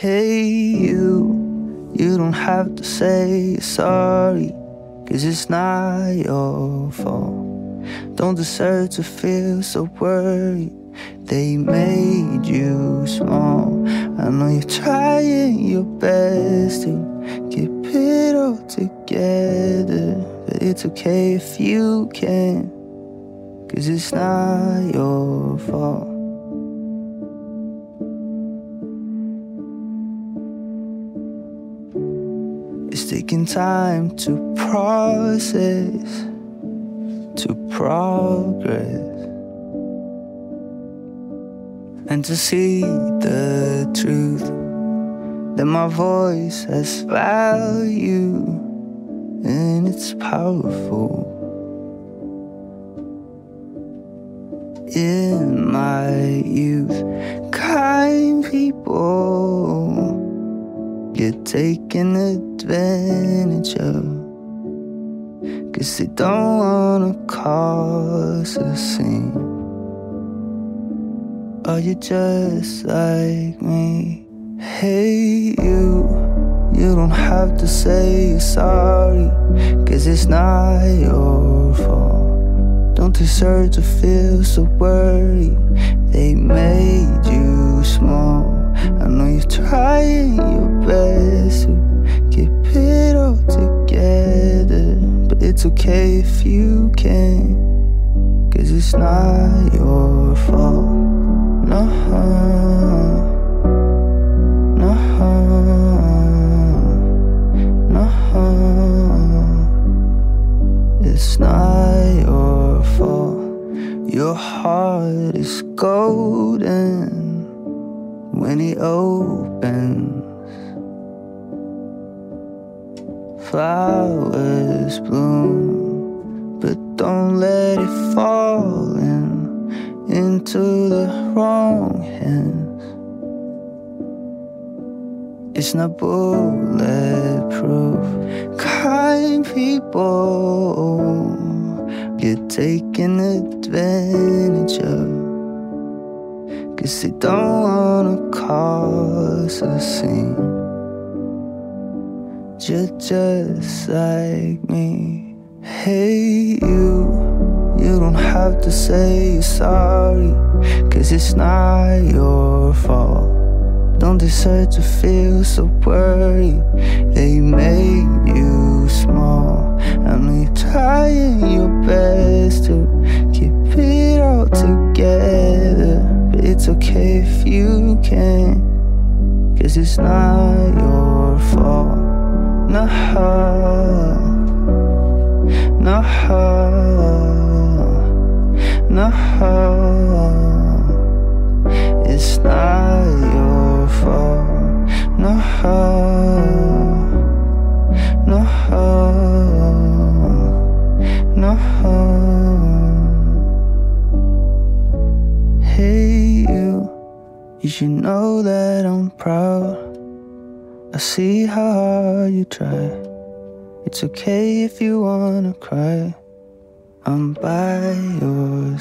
Hey, you, you don't have to say sorry, cause it's not your fault. Don't deserve to feel so worried. They made you small. I know you're trying your best to keep it all together. But it's okay if you can, cause it's not your fault. It's taking time to process, to progress, and to see the truth that my voice has value and it's powerful. In my taken advantage of. Cause they don't wanna cause a scene. Are you just like me? Hey, you, you don't have to say you're sorry, cause it's not your fault. Don't deserve to feel so worried. They made you small. I know you're trying your best to keep it all together. But it's okay if you can't, cause it's not your fault. No, no, no. It's not your fault. Your heart is golden when it opens. Flowers bloom, but don't let it fall in, into the wrong hands. It's not bulletproof. Kind people get taken advantage of. Cause they don't wanna cause a scene. Just, just like me. Hey, you, you don't have to say you're sorry. Cause it's not your fault. Don't deserve to feel so worried. They made you it's okay if you can. Cause it's not your fault. No, no, no. It's not your fault. No, no, no. Hey, you should know that I'm proud. I see how hard you try. It's okay if you wanna cry. I'm by your.